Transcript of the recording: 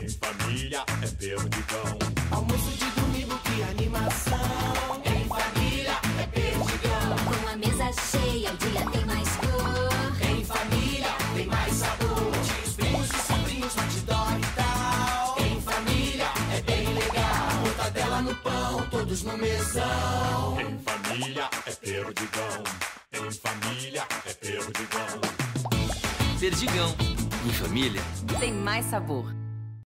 Em família é perdigão. Almoço de domingo, que animação. Em família é perdigão. Com a mesa cheia, o dia tem mais cor. Em família tem mais sabor. Tios, primos e sobrinhos, batidão e tal. Em família é bem legal. Mortadela no pão, todos no mesão. Em família é perdigão. Em família é perdigão. Perdigão. Em família. Tem mais sabor.